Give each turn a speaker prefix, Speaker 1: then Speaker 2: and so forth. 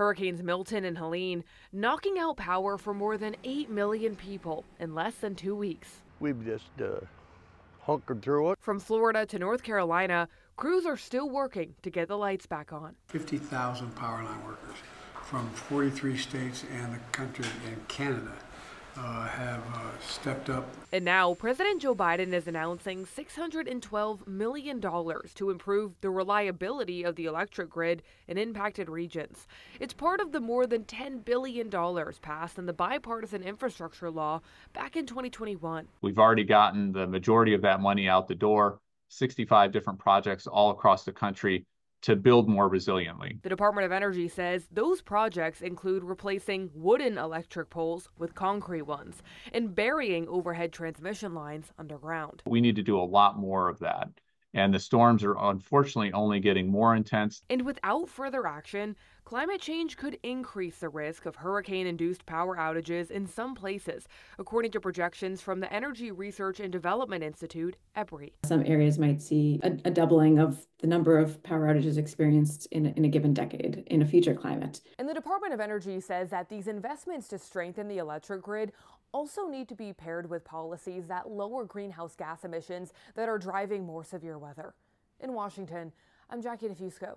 Speaker 1: Hurricanes Milton and Helene knocking out power for more than 8 million people in less than two weeks.
Speaker 2: We've just uh, hunkered through it.
Speaker 1: From Florida to North Carolina, crews are still working to get the lights back on.
Speaker 3: 50,000 power line workers from 43 states and the country and Canada uh, have uh, stepped up.
Speaker 1: And now President Joe Biden is announcing $612 million to improve the reliability of the electric grid in impacted regions. It's part of the more than $10 billion passed in the bipartisan infrastructure law back in 2021.
Speaker 4: We've already gotten the majority of that money out the door, 65 different projects all across the country to build more resiliently.
Speaker 1: The Department of Energy says those projects include replacing wooden electric poles with concrete ones and burying overhead transmission lines underground.
Speaker 4: We need to do a lot more of that. And the storms are unfortunately only getting more intense.
Speaker 1: And without further action, climate change could increase the risk of hurricane induced power outages in some places, according to projections from the Energy Research and Development Institute, EPRI.
Speaker 5: Some areas might see a, a doubling of the number of power outages experienced in a, in a given decade in a future climate.
Speaker 1: And the Department of Energy says that these investments to strengthen the electric grid also need to be paired with policies that lower greenhouse gas emissions that are driving more severe weather. In Washington, I'm Jackie DeFusco.